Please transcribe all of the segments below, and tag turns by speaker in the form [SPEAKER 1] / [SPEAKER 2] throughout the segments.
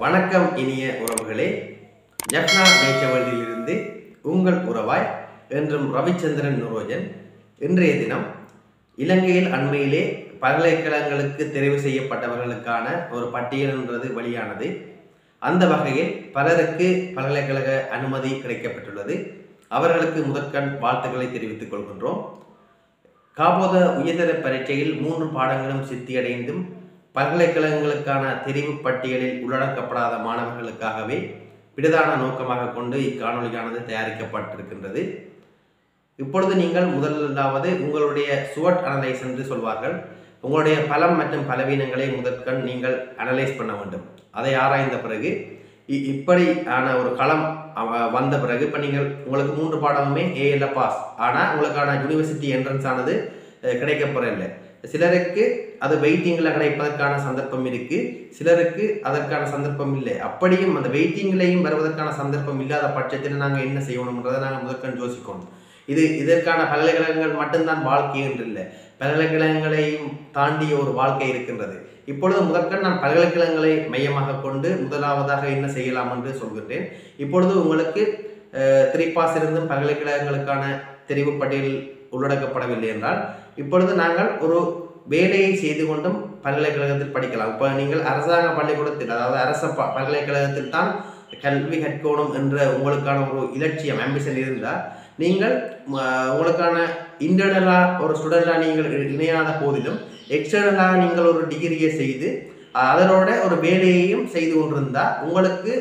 [SPEAKER 1] வணக்கம் இனிய உறவுகளே. ஜப்னா நேச்சவர்லில் இருந்து உங்கள் உறவாய் என்றும் ரவிச்சந்திரன் நுரோஜன் இன்றைய தினம் இலங்கையில் அண்மையிலே பல்கலைக்கழகங்களுக்கு தெரிவு செய்யப்பட்டவர்களுக்கான ஒரு பட்டியல்ன்றது வெளியானது. அந்த வகையில் பலருக்கு பல்கலைக்கழக அனுமதி கிடைக்கப்பட்டுள்ளது. அவர்களுக்கு முதற்கண் வாழ்த்துக்களை தெரிவித்துக் கொள்கின்றோம். காபோத உயர்தர பரீட்சையில் மூன்று பாடங்களும் சித்தியடைந்தும் பல்கலைக்கழகங்களுக்கான தெரிவு பட்டியலில் உள்ளடக்கப்படாத மாணவர்களுக்காகவே விடுதான நோக்கமாக கொண்டு இக்காணொலியானது தயாரிக்கப்பட்டிருக்கின்றது. இப்பொழுது நீங்கள் முதலாவது உங்களுடைய சுவட் அனலைஸ் என்று சொல்வார்கள். உங்களுடைய பலம் மற்றும் பலவீனங்களை முதற்கண் நீங்கள் அனலைஸ் பண்ண வேண்டும். அதை ஆராய்ந்த பிறகு இ- இப்படியான ஒரு களம் அவ- வந்த பிறகு இப்போ நீங்கள் உங்களுக்கு மூன்று பாடமுமே ஏஎல்ல பாஸ் ஆனால் உங்களுக்கான யூனிவர்சிட்டி என்ட்ரன்ஸ் ஆனது கிடைக்கப்பெறவில்லை. சிலருக்கு அது வெயிட்டிங்கில் கிடைப்பதற்கான சந்தர்ப்பம் இருக்குது சிலருக்கு அதற்கான சந்தர்ப்பம் இல்லை. அப்படியும் அந்த வெயிட்டிங்லேயும் வருவதற்கான சந்தர்ப்பம் இல்லாத பட்சத்தில் நாங்கள் என்ன செய்யணுன்றதை நாங்கள் முதற்கண் யோசிக்கணும். இது இதற்கான பல்கலைக்கழகங்கள் மட்டும்தான் வாழ்க்கை என்று இல்லை. பல்கலைக்கழகங்களையும் தாண்டிய ஒரு வாழ்க்கை இருக்கின்றது. இப்பொழுது முதற்கண் நான் பல்கலைக்கழகங்களை மையமாக கொண்டு முதலாவதாக என்ன செய்யலாம் என்று சொல்கின்றேன். இப்பொழுது உங்களுக்கு த்ரீ பாஸ் இருந்தும் பல்கலைக்கழகங்களுக்கான தெரிவு பட்டியல் உள்ளடக்கப்படவில்லை என்றால் இப்பொழுது நாங்கள் ஒரு வேலையை செய்து கொண்டும் பல்கலைக்கழகத்தில் படிக்கலாம். இப்போ நீங்கள் அரசாங்க பள்ளிக்கூடத்தில் அதாவது அரச ப- பல்கலைக்கழகத்தில் தான் கல்வி கற்கணும் என்ற உங்களுக்கான ஒரு இலட்சியம் ஆம்பிஷன் இருந்தால் நீங்கள் உங்களுக்கான இன்டர்னலாக ஒரு ஸ்டூடெண்டாக நீங்கள் இணையாத போதிலும் எக்ஸ்டர்னலாக நீங்கள் ஒரு டிகிரியை செய்து அதனோட ஒரு வேலையையும் செய்து கொண்டிருந்தால் உங்களுக்கு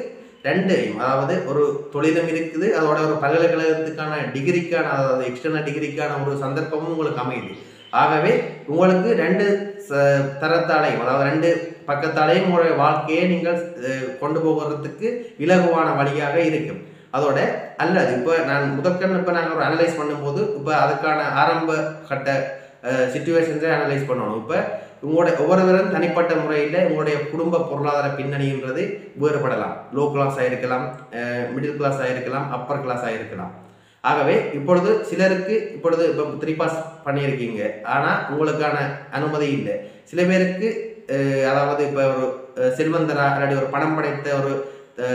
[SPEAKER 1] ரெண்டையும் அதாவது ஒரு தொழிலும் இருக்குது அதோட ஒரு பல்கலைக்கழகத்துக்கான டிகிரிக்கான அதாவது எக்ஸ்டர்னல் டிகிரிக்கான ஒரு சந்தர்ப்பமும் உங்களுக்கு அமையுது. ஆகவே உங்களுக்கு ரெண்டு தரத்தாலையும் அதாவது ரெண்டு பக்கத்தாலையும் உங்களுடைய வாழ்க்கையை நீங்கள் கொண்டு போகிறதுக்கு இலகுவான வழியாக இருக்கும் அதோட அல்லது இப்போ நான் முதற்கண் இப்போ நாங்கள் ஒரு அனலைஸ் பண்ணும்போது இப்போ அதுக்கான ஆரம்ப கட்ட சுச்சுவேஷன்ஸை அனலைஸ் பண்ணணும். இப்போ உங்களுடைய ஒவ்வொருவரும் தனிப்பட்ட முறையில் உங்களுடைய குடும்ப பொருளாதார பின்னணின்றது வேறுபடலாம். லோ கிளாஸாக இருக்கலாம் மிடில் கிளாஸாக இருக்கலாம் அப்பர் கிளாஸாக இருக்கலாம் ஆகவே இப்பொழுது சிலருக்கு இப்பொழுது இப்போ த்ரீ பாஸ் பண்ணியிருக்கீங்க. ஆனால் உங்களுக்கான அனுமதி இல்லை. சில பேருக்கு அதாவது இப்போ ஒரு செல்வந்தரா இல்லாட்டி ஒரு பணம் படைத்த ஒரு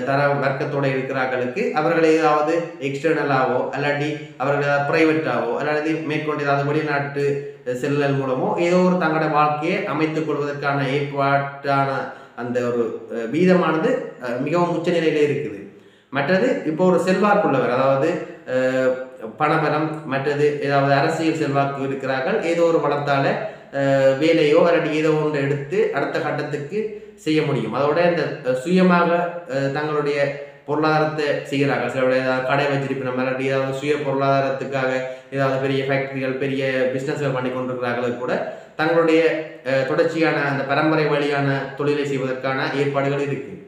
[SPEAKER 1] தர வர்க்கத்தோடு இருக்கிறார்களுக்கு அவர்கள் ஏதாவது எக்ஸ்டர்னலாவோ அல்லாட்டி அவர்கள் ஏதாவது ப்ரைவேட்டாவோ அல்லாட்டி மேற்கொண்டு ஏதாவது வெளிநாட்டு செல்லல் மூலமோ ஏதோ ஒரு தங்களோட வாழ்க்கையை அமைத்துக் கொள்வதற்கான ஏற்பாட்டான அந்த ஒரு வீதமானது மிகவும் உச்சநிலையில இருக்குது. மற்றது இப்போ ஒரு செல்வாக்குள்ளவர் அதாவது பணபலம் மற்றது ஏதாவது அரசியல் செல்வாக்கு இருக்கிறார்கள் ஏதோ ஒரு பலத்தால வேலையோ அல்லது ஏதோ ஒன்று எடுத்து அடுத்த கட்டத்துக்கு செய்ய முடியும். அதோட இந்த சுயமாக தங்களுடைய பொருளாதாரத்தை செய்கிறாங்க சிலருடைய ஏதாவது கடை வச்சிருப்பினம் இல்லாட்டி ஏதாவது சுய பொருளாதாரத்துக்காக ஏதாவது பெரிய ஃபேக்டரிகள் பெரிய பிஸ்னஸ்கள் பண்ணி கொண்டிருக்கிறார்கள் கூட தங்களுடைய தொடர்ச்சியான அந்த பரம்பரை வழியான தொழிலை செய்வதற்கான ஏற்பாடுகள் இருக்குது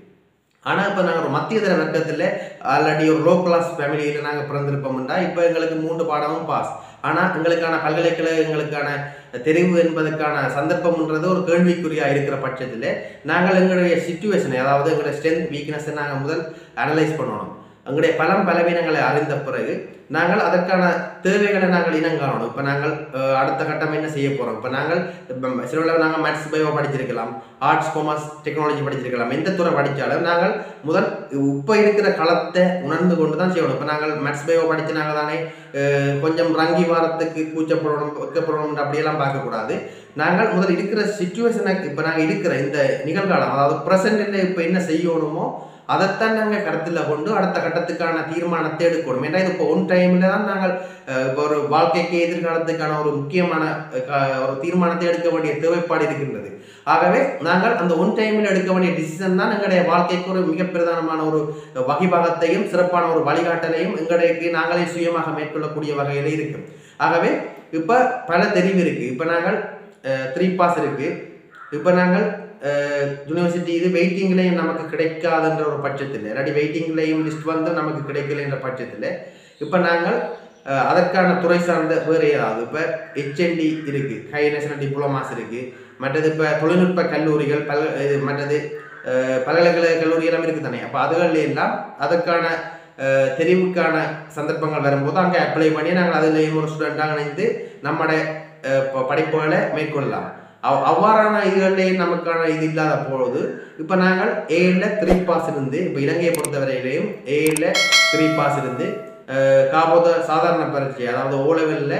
[SPEAKER 1] ஆனால் இப்போ நாங்கள் ஒரு மத்திய தர வர்க்கத்தில் ஆல்ரெடி ஒரு லோ கிளாஸ் ஃபேமிலியில் நாங்கள் பிறந்திருப்போம்னா இப்போ எங்களுக்கு மூன்று பாடமும் பாஸ் ஆனால் எங்களுக்கான பல்கலைக்கழகங்களுக்கான தெரிவு என்பதற்கான சந்தர்ப்பம்ன்றது ஒரு கேள்விக்குறியாக இருக்கிற பட்சத்தில் நாங்கள் எங்களுடைய சுச்சுவேஷனை அதாவது எங்களுடைய ஸ்ட்ரென்த் வீக்னஸை நாங்கள் முதல் அனலைஸ் பண்ணணும். எங்களுடைய பலம் பலவீனங்களை அறிந்த பிறகு நாங்கள் அதற்கான தேவைகளை நாங்கள் இனங்காணணும். இப்போ நாங்கள் அடுத்த கட்டம் என்ன செய்ய போகிறோம் இப்போ நாங்கள் சில சில நாங்கள் மேத்ஸ் பயோ படிச்சிருக்கலாம். ஆர்ட்ஸ் காமர்ஸ் டெக்னாலஜி படிச்சிருக்கலாம். எந்த துறை படித்தாலும் நாங்கள் முதல் இப்போ இருக்கிற களத்தை உணர்ந்து கொண்டு தான் செய்யணும். இப்போ நாங்கள் மேத்ஸ் பயோ படித்து நாங்கள் தானே கொஞ்சம் ரங்கி வாரத்துக்கு கூச்சப்படணும் வைக்கப்படணும் அப்படியெல்லாம் பார்க்கக்கூடாது. நாங்கள் முதல் இருக்கிற சுச்சுவேஷனுக்கு இப்போ நாங்கள் இருக்கிற இந்த நிகழ்காலம் அதாவது ப்ரெசென்ட்டில் இப்போ என்ன செய்யணுமோ அதைத்தான் நாங்கள் கருத்தில் கொண்டு அடுத்த கட்டத்துக்கான தீர்மானத்தை எடுக்கணும் ஏன்னா இது இப்போ ஒன் டைமில் தான் நாங்கள் இப்போ ஒரு வாழ்க்கைக்கு எதிர்காலத்துக்கான ஒரு முக்கியமான ஒரு தீர்மானத்தை எடுக்க வேண்டிய தேவைப்பாடு இருக்கின்றது. ஆகவே நாங்கள் அந்த ஒன் டைமில் எடுக்க வேண்டிய டிசிஷன் தான் எங்களுடைய வாழ்க்கைக்கு ஒரு மிக பிரதானமான ஒரு வகிபாகத்தையும் சிறப்பான ஒரு வழிகாட்டலையும் எங்களுக்கு நாங்களே சுயமாக மேற்கொள்ளக்கூடிய வகையில் இருக்கு. ஆகவே இப்போ பல தெரிவு இருக்கு. இப்போ நாங்கள் த்ரீ பாஸ் இருக்கு. இப்போ நாங்கள் யூனிவர்சிட்டி இது வெயிட்டிங்லேயும் நமக்கு கிடைக்காதுன்ற ஒரு பட்சத்தில். இல்லாட்டி வெயிட்டிங்லேயும் லிஸ்ட் வந்து நமக்கு கிடைக்கல என்ற பட்சத்தில். இப்போ நாங்கள் அதற்கான துறை சார்ந்த வேறு ஏதாவது. இப்போ ஹெச்என்டி இருக்குது ஹை நேஷனல் டிப்ளமாஸ் இருக்குது மற்றது இப்போ தொழில்நுட்ப கல்லூரிகள் பல இது மற்றது பல்கலைக்கழக கல்லூரி எல்லாம் இருக்குது தானே. அப்போ அதுகளில் எல்லாம் அதற்கான தெரிவுக்கான சந்தர்ப்பங்கள் வரும்போது அங்கே அப்ளை பண்ணி நாங்கள் அதுலேயும் ஒரு ஸ்டூடெண்ட்டாக இணைந்து நம்முடைய படிப்புகளை மேற்கொள்ளலாம். அவ் அவ்வாறான இதுகளிலேயே நமக்கான இது இல்லாத பொழுது இப்போ நாங்கள் ஏல த்ரீ பாஸ் இருந்து இப்போ இலங்கையை பொறுத்தவரையிலையும் ஏல த்ரீ பாஸ் இருந்து காபோத சாதாரண பரீட்சை அதாவது ஓலவெல்ல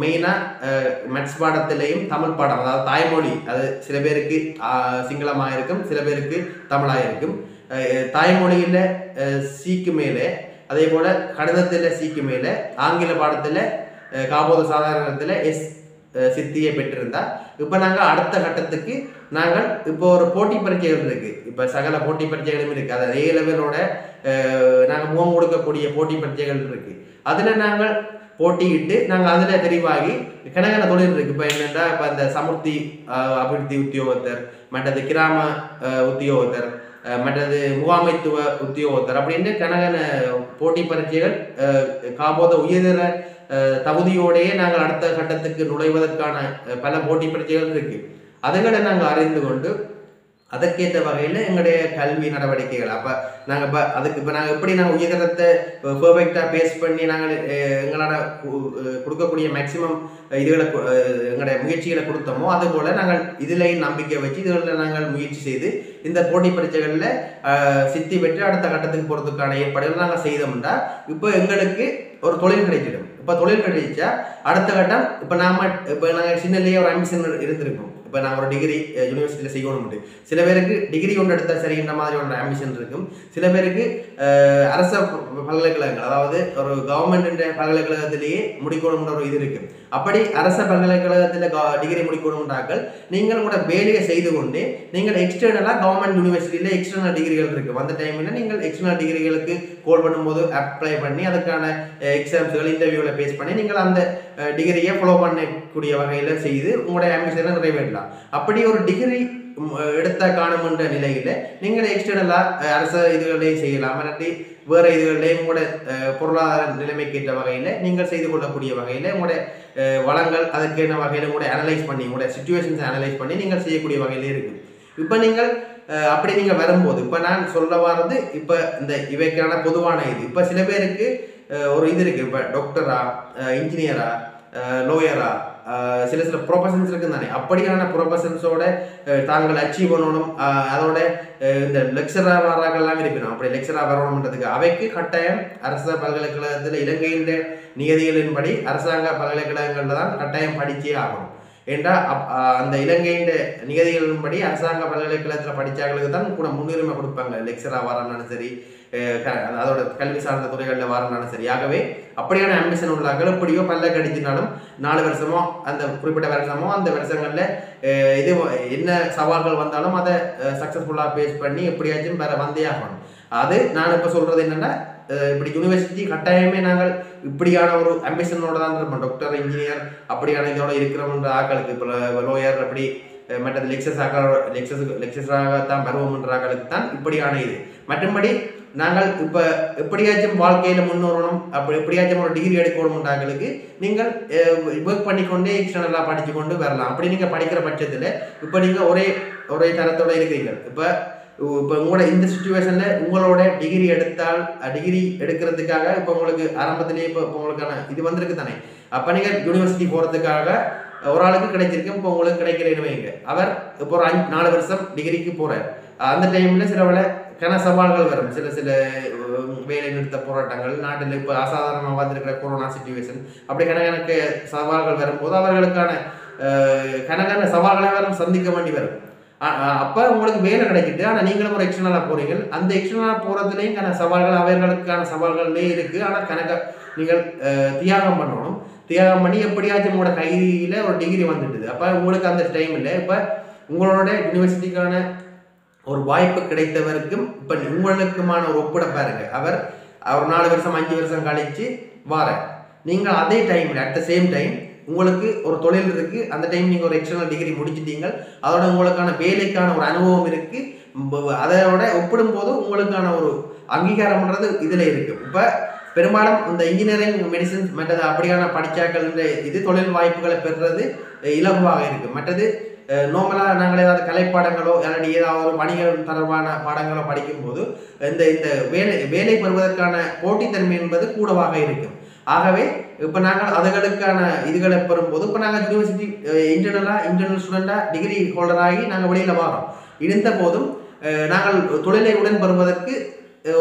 [SPEAKER 1] மெயினாக மேத்ஸ் பாடத்திலையும் தமிழ் பாடம் அதாவது தாய்மொழி அது சில பேருக்கு சிங்களமாக இருக்கும் சில பேருக்கு தமிழாக இருக்கும் தாய்மொழியில் சீக்கு மேலே அதே போல் கணிதத்தில் சீக்கு மேலே ஆங்கில பாடத்தில் காபோத சாதாரணத்தில் எஸ் சித்தியை பெற்றிருந்தா இப்போ நாங்கள் அடுத்த கட்டத்துக்கு நாங்கள் இப்போ ஒரு போட்டி பரீட்சைகள் இருக்கு. இப்போ சகல போட்டி பரீட்சைகளும் இருக்கு. அதாவது ஏ லெவலோட நாங்கள் முகம் கொடுக்கக்கூடிய போட்டி பரீட்சைகள் இருக்கு. அதில் நாங்கள் போட்டியிட்டு நாங்கள் அதில் தெரிவாகி கனகன தொழில் இருக்கு. இப்போ என்னென்னா இப்போ இந்த சமுர்த்தி அபிவிருத்தி உத்தியோகத்தர் மற்றது கிராம உத்தியோகத்தர் மற்றது முகாமைத்துவ உத்தியோகத்தர் அப்படின்னு கனகன போட்டி பரீட்சைகள் காபோத உயர்தர தகுதியோடையே நாங்கள் அடுத்த கட்டத்துக்கு நுழைவதற்கான பல போட்டி பிரச்சனைகள் இருக்கு. அதுகளை நாங்கள் அறிந்து கொண்டு அதற்கேற்ற வகையில் எங்களுடைய கல்வி நடவடிக்கைகள். அப்போ நாங்கள் இப்போ அதுக்கு இப்போ நாங்கள் எப்படி நாங்கள் உயர்தரத்தை பெர்ஃபெக்டாக பேஸ் பண்ணி நாங்கள் எங்களால் கொடுக்கக்கூடிய மேக்சிமம் இதுகளை எங்களுடைய முயற்சிகளை கொடுத்தோமோ அதுபோல் நாங்கள் இதுலையும் நம்பிக்கை வச்சு இதுகளில் நாங்கள் முயற்சி செய்து இந்த போட்டி பரீட்சைகளில் சித்தி பெற்று அடுத்த கட்டத்துக்கு போகிறதுக்கான ஏற்பாடுகள் நாங்கள் செய்தோம்னா இப்போ எங்களுக்கு ஒரு தொழில் கிடைச்சிடும். இப்போ தொழில் கிடைச்சா அடுத்த கட்டம் இப்போ நாம் இப்போ நாங்கள் சின்னலேயே ஒரு அம்பிஷன் இருந்திருக்கோம். இப்போ நான் ஒரு டிகிரி யூனிவர்சிட்டியில் செய்யணும் சில பேருக்கு டிகிரி ஒன்று எடுத்தால் சரின்ற மாதிரி ஒரு ஆம்பிஷன் இருக்கும். சில பேருக்கு அரச பல்கலைக்கழகங்கள் அதாவது ஒரு கவர்மெண்ட் பல்கலைக்கழகத்திலேயே முடிக்கணும்ன்ற ஒரு இது இருக்குது அப்படி அரச பல்கலைக்கழகத்தில் டிகிரி முடிக்கணும்ன்றாக்கள் நீங்கள் கூட வேலையை செய்து கொண்டு நீங்கள் எக்ஸ்டர்னலாக கவர்மெண்ட் யூனிவர்சிட்டியில் எக்ஸ்டர்னல் டிகிரிகள் இருக்குது அந்த டைமில் நீங்கள் எக்ஸ்டர்னல் டிகிரிகளுக்கு கோல் பண்ணும்போது அப்ளை பண்ணி அதுக்கான எக்ஸாம்ஸுகள் இன்டர்வியூவில் பேஸ் பண்ணி நீங்கள் அந்த டிகிரியை ஃபாலோ பண்ணக்கூடிய வகையில் செய்து உங்களுடைய ஆம்பிஷனை நிறைவேற்றலாம். அப்படி ஒரு டிகிரி எடுத்த காணுமென்ற நிலையில் நீங்கள் எக்ஸ்டர்னலாக அரச இதுகளையும் செய்யலாம். இல்லாட்டி வேறு இதுகளையும் கூட பொருளாதார நிலைமைக்கேற்ற வகையில் நீங்கள் செய்து கொள்ளக்கூடிய வகையில் உங்களுடைய வளங்கள் அதற்கேற்ற வகையில் கூட அனலைஸ் பண்ணி உங்களுடைய சுச்சுவேஷன்ஸை அனலைஸ் பண்ணி நீங்கள் செய்யக்கூடிய வகையில் இருக்குது இப்போ நீங்கள் அப்படி நீங்கள் வரும்போது இப்போ நான் சொல்ல வரது இப்போ இந்த இவைக்கான பொதுவான இது. இப்போ சில பேருக்கு ஒரு இது இருக்குது இப்போ டாக்டரா இன்ஜினியரா லோயரா சில சில ப்ரொபஷன்ஸ் இருக்கு தானே. அப்படியான ப்ரொபஷன்ஸோட தாங்கள் அச்சீவ் பண்ணணும். அதோட இந்த லெக்சராக வர்றாங்கெல்லாம் இருக்கணும். அப்படி லெக்சராக வரணும்ன்றதுக்கு அவைக்கு கட்டாயம் அரச பல்கலைக்கழகத்தில் இலங்கையின் நியதிகளின்படி அரசாங்க பல்கலைக்கழகங்களில் தான் கட்டாயம் படிச்சே ஆகணும். ஏண்டா அப்- அந்த இலங்கையின் நியதிகளின்படி அரசாங்க பல்கலைக்கழகத்தில் படித்தவங்களுக்கு தான் கூட முன்னுரிமை கொடுப்பாங்க. லெக்சராக வரணும்னாலும் சரி அதோட கல்வி சார்ந்த துறைகளில் வரணும்னாலும் சரி. ஆகவே அப்படியான ஆம்பிஷன் உள்ளார்கள் எப்படியோ பல்ல கடிச்சினாலும் நாலு வருஷமோ அந்த குறிப்பிட்ட வருஷமோ அந்த வருஷங்களில் இது என்ன சவால்கள் வந்தாலும் அதை சக்ஸஸ்ஃபுல்லாக பேஸ் பண்ணி எப்படியாச்சும் வேற வந்தே ஆகணும். அது நான் இப்போ சொல்கிறது என்னென்னா இப்படி யூனிவர்சிட்டி கட்டாயமே நாங்கள் இப்படியான ஒரு அம்பிஷனோட தான் இருப்போம். டாக்டர் இன்ஜினியர் அப்படியான இதோட இருக்கிறோம்ன்ற ஆக்களுக்கு இப்போ லோயர் அப்படி மற்ற மற்றது லெக்சர்ஸ் ஆக்கள் லெக்சர்ஸ் லெக்சர்ஸாகத்தான் வருவோம்ன்ற ஆக்களுக்கு தான் இப்படியான இது. மற்றபடி நாங்கள் இப்போ எப்படியாச்சும் வாழ்க்கையில் முன்னேறணும். அப்படி எப்படியாச்சும் ஒரு டிகிரி எடுக்கணும் எடுக்கணும்ன்றாங்களுக்கு நீங்கள் ஒர்க் பண்ணிக்கொண்டே எக்ஸ்டர்னலாக படித்து கொண்டு வரலாம். அப்படி நீங்கள் படிக்கிற பட்சத்தில் இப்போ நீங்கள் ஒரே ஒரே தரத்தோட இருக்கிறீங்க இப்போ இப்போ உங்களோட இந்த சுச்சுவேஷனில் உங்களோட டிகிரி எடுத்தால் டிகிரி எடுக்கிறதுக்காக இப்போ உங்களுக்கு ஆரம்பத்திலேயே இப்போ இப்போ உங்களுக்கான இது வந்திருக்கு தானே? அப்போ நீங்கள் யூனிவர்சிட்டி போகிறதுக்காக ஒரு ஆளுக்கு கிடைச்சிருக்கு இப்போ உங்களுக்கு கிடைக்கிறேன்னு வைங்க அவர் இப்போ ஒரு அஞ்சு நாலு வருஷம் டிகிரிக்கு போகிறார் அந்த டைமில் சில வேலை கன சவால்கள் வரும். சில சில வேலை நிறுத்த போராட்டங்கள் நாட்டில் இப்போ அசாதாரணமாக வந்திருக்கிற கொரோனா சுச்சுவேஷன் அப்படி கணக்கணக்கு சவால்கள் வரும்போது அவர்களுக்கான கணக்கான சவால்களை வரும் சந்திக்க வேண்டி வரும். அப்போ உங்களுக்கு வேலை கிடைக்கிட்டு ஆனால் நீங்களும் ஒரு எக்ஸ்டர்னலாக போகிறீங்க அந்த எக்ஸ்டர்னலாக போகிறதுலேயும் கன சவால்கள் அவர்களுக்கான சவால்களே இருக்குது ஆனால் கணக்க நீங்கள் தியாகம் பண்ணணும். தியாகம் பண்ணி எப்படியாச்சும் உங்களோட கையில் ஒரு டிகிரி வந்துட்டுது அப்போ உங்களுக்கு அந்த டைம் இல்லை. இப்போ உங்களோட யூனிவர்சிட்டிக்கான ஒரு வாய்ப்பு கிடைத்தவருக்கும் இப்ப உங்களுக்குமான ஒரு ஒப்பிட பாருங்க. அவர் ஒரு நாலு வருஷம் அஞ்சு வருஷம் கழிச்சு வார நீங்கள் அதே டைம்ல அட் த சேம் டைம் உங்களுக்கு ஒரு தொழில் இருக்கு. அந்த டைம் நீங்க ஒரு எக்ஸ்டர்னல் டிகிரி முடிச்சிட்டீங்க அதோட உங்களுக்கான வேலைக்கான ஒரு அனுபவம் இருக்கு. அதோட அதோட ஒப்பிடும்போது உங்களுக்கான ஒரு அங்கீகாரம்ன்றது இதுல இருக்கு. இப்ப பெரும்பாலும் இந்த இன்ஜினியரிங் மெடிசன்ஸ் மற்றது அப்படியான படிச்சாக்கள் இது தொழில் வாய்ப்புகளை பெறுறது இலகுவாக இருக்கு. மற்றது நார்மலாக நாங்கள் ஏதாவது கலைப்பாடங்களோ இல்லாட்டி ஏதாவது ஒரு தொடர்பான பாடங்களோ படிக்கும்போது இந்த இந்த வேலை வேலை பெறுவதற்கான போட்டித்தன்மை என்பது கூடவாக இருக்கும். ஆகவே இப்போ நாங்கள் அதுகளுக்கான இதுகளை பெறும்போது இப்போ நாங்கள் யூனிவர்சிட்டி இன்டர்னலாக இன்டர்னல் ஸ்டூடெண்டாக டிகிரி ஹோல்டராகி நாங்கள் வெளியில் வரோம் இருந்த போதும் நாங்கள் தொழிலை உடன் பெறுவதற்கு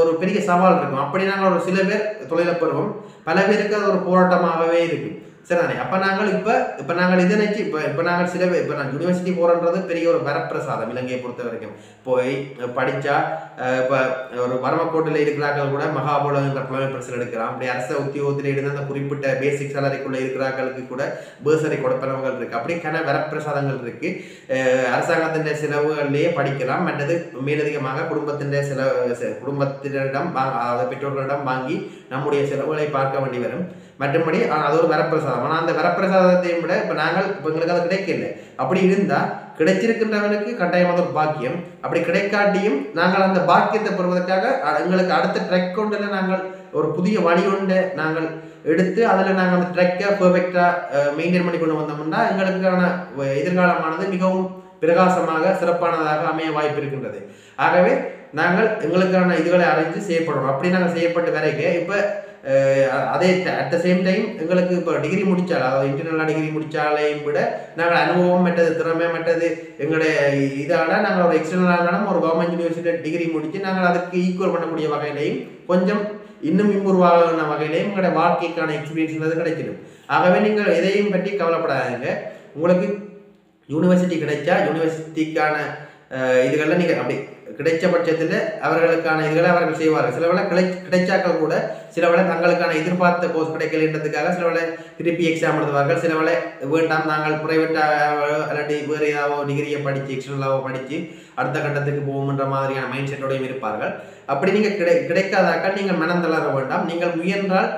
[SPEAKER 1] ஒரு பெரிய சவால் இருக்கும். அப்படி நாங்கள் ஒரு சில பேர் தொழிலை பெறுவோம். பல பேருக்கு அது ஒரு போராட்டமாகவே இருக்குது சரிதானே? அப்போ நாங்கள் இப்போ இப்போ நாங்கள் இதை நினச்சி இப்போ இப்போ நாங்கள் சில இப்போ நான் யூனிவர்சிட்டி போகிறன்றது பெரிய ஒரு வரப்பிரசாதம் இலங்கையை பொறுத்த வரைக்கும். போய் படித்தா இப்போ ஒரு வரமக்கோட்டில் இருக்கிறார்கள் கூட மகாபோலம் என்ற புலமை பரிசில் எடுக்கலாம் அப்படி அரச உத்தியோகத்தில் இருந்து அந்த குறிப்பிட்ட பேசிக் சேலரிக்குள்ளே இருக்கிறார்களுக்கு கூட பேர்சரி கொடுப்பனவங்கள் இருக்குது அப்படிக்கான வரப்பிரசாதங்கள் இருக்குது அரசாங்கத்தின் செலவுகள்லேயே படிக்கலாம். மற்றது மேலதிகமாக குடும்பத்தின் செலவு குடும்பத்தினரிடம் வாங்க அதாவது பெற்றோர்களிடம் வாங்கி நம்முடைய செலவுகளை பார்க்க வேண்டி வரும். மற்றபடி அது ஒரு வரப்பிரசாதம். ஆனால் அந்த வரப்பிரசாதத்தையும் விட இப்போ நாங்கள் இப்போ எங்களுக்கு அது கிடைக்கல. அப்படி இருந்தால் கிடைச்சிருக்கின்றவனுக்கு கட்டாயமாக ஒரு பாக்கியம். அப்படி கிடைக்காட்டியும் நாங்கள் அந்த பாக்கியத்தை பெறுவதற்காக அ, எங்களுக்கு அடுத்த ட்ரெக் கொண்டில் நாங்கள் ஒரு புதிய வழி ஒன்றை நாங்கள் எடுத்து அதில் நாங்கள் அந்த ட்ரெக்கை பெர்ஃபெக்டாக மெயின்டைன் பண்ணி கொண்டு வந்தோம்னா எங்களுக்கான எதிர்காலமானது மிகவும் பிரகாசமாக சிறப்பானதாக அமைய வாய்ப்பு இருக்கின்றது. ஆகவே நாங்கள் எங்களுக்கான இதுகளை அறிஞ்சு செய்யப்படணும். அப்படி நாங்கள் செய்யப்பட்டு வரைக்கும் இப்போ அதே அட் த சேம் டைம் எங்களுக்கு இப்போ டிகிரி முடித்தால் அதாவது இன்டர்னலாக டிகிரி முடித்தாலையும் விட நாங்கள் அனுபவம் மற்றது திறமை மற்றது எங்களுடைய இதால் நாங்கள் ஒரு எக்ஸ்டர்னலான ஒரு கவர்மெண்ட் யூனிவர்சிட்டி டிகிரி முடித்து நாங்கள் அதுக்கு ஈக்குவல் பண்ணக்கூடிய வகையிலையும் கொஞ்சம் இன்னும் இம்ப்ரூவ் ஆகின வகையிலையும் எங்களுடைய வாழ்க்கைக்கான எக்ஸ்பீரியன்ஸ் கிடைச்சிடும். ஆகவே நீங்கள் எதையும் பற்றி கவலைப்படாதீங்க. உங்களுக்கு யூனிவர்சிட்டி கிடைச்சா யூனிவர்சிட்டிக்கான இதுகளில் நீங்கள் அப்படி கிடைச்ச பட்சத்தில் அவர்களுக்கான இதுகளை அவர்கள் செய்வார்கள். சில வேளை கிடை கிடைச்சாக்கள் கூட சில வேளை தங்களுக்கான எதிர்பார்த்த கோர்ஸ் கிடைக்கலன்றதுக்காக சில வேளை திருப்பி எக்ஸாம் எழுதுவார்கள். சில வேளை வேண்டாம் நாங்கள் பிரைவேட்டாக இல்லாட்டி வேறு ஏதாவது டிகிரியை படித்து எக்ஸ்டர்னலாவோ படித்து அடுத்த கட்டத்துக்கு போகும்ன்ற மாதிரியான மைண்ட் செட்டோடையும் இருப்பார்கள். அப்படி நீங்கள் கிடை கிடைக்காதாக்க நீங்கள் மனம் தளர வேண்டாம். நீங்கள் முயன்றால்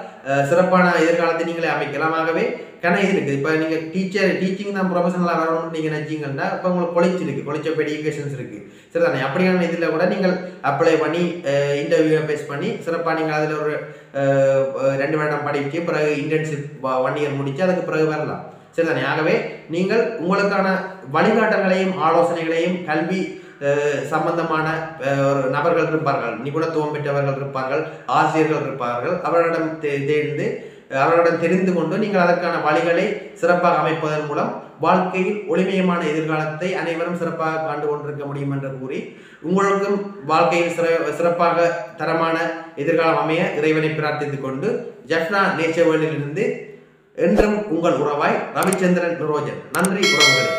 [SPEAKER 1] சிறப்பான எதிர்காலத்தை நீங்களே அமைக்கலாம். ஆகவே கன இது இருக்குது. இப்போ நீங்கள் டீச்சர் டீச்சிங் தான் ப்ரொஃபஷனலாக வரணும்னு நீங்கள் நினச்சிங்கன்னா இப்போ உங்களுக்கு கொலிச்சு இருக்குது கொலிச்ச எஜுகேஷன்ஸ் இருக்குது சரிதானே? அப்படியான இதில் கூட நீங்கள் அப்ளை பண்ணி இன்டர்வியூவை பேஸ் பண்ணி சிறப்பாக நீங்கள் அதில் ஒரு ரெண்டு வருடம் படித்து பிறகு இன்டர்ன்ஷிப் ஒன் இயர் முடித்து அதுக்கு பிறகு வரலாம். சரி தானே ஆகவே நீங்கள் உங்களுக்கான வழிகாட்டங்களையும் ஆலோசனைகளையும் கல்வி சம்பந்தமான ஒரு நபர்கள் இருப்பார்கள். நிபுணத்துவம் பெற்றவர்கள் இருப்பார்கள். ஆசிரியர்கள் இருப்பார்கள். அவர்களிடம் தேர்ந்து அவர்களிடம் தெரிந்து கொண்டு நீங்கள் அதற்கான வழிகளை சிறப்பாக அமைப்பதன் மூலம் வாழ்க்கையில் ஒளிமயமான எதிர்காலத்தை அனைவரும் சிறப்பாக காண்டு கொண்டிருக்க முடியும் என்று கூறி உங்களுக்கும் வாழ்க்கையில் சிற சிறப்பாக தரமான எதிர்காலம் அமைய இறைவனை பிரார்த்தித்துக் கொண்டு ஜஃப்னா நேச்சர் வேர்ல்டிலிருந்து என்றும் உங்கள் உறவாய் ரவிச்சந்திரன் நிரோஜன். நன்றி உறவுகளே.